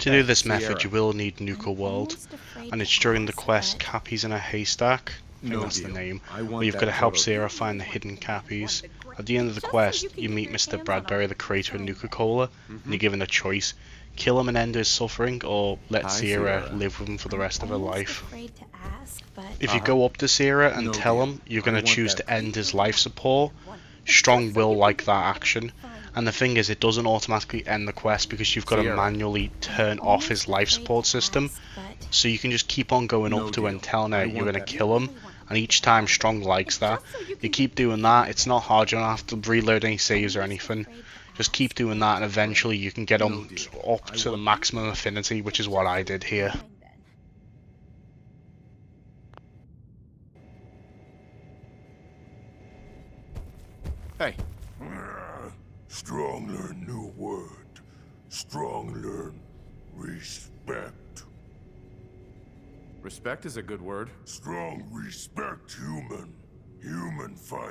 To do this method you will need Nuka World, and it's during the quest Cappies in a Haystack, I no that's the name, where you've got to help photo. Sierra find the hidden Cappies. At the end of the quest, you meet Mr. Bradberton, the creator of Nuka Cola, and you're given a choice. Kill him and end his suffering, or let Hi, Sierra Sierra. live with him for the rest of her life. Ask, If you Uh-huh. go up to Sierra and No tell deal. him you're going to choose to end his life support, Strong will like that action. And the thing is, it doesn't automatically end the quest because you've got to manually turn off his life support system. So you can just keep on going No up to her and telling her you're going to kill him. And each time Strong likes that. You keep doing that, it's not hard, you don't have to reload any saves or anything. Just keep doing that and eventually you can get him deal. up to the maximum affinity, which is what I did here. Hey, Strong learn new word. Strong learn respect. respect is a good word. Strong respect human. Human fight.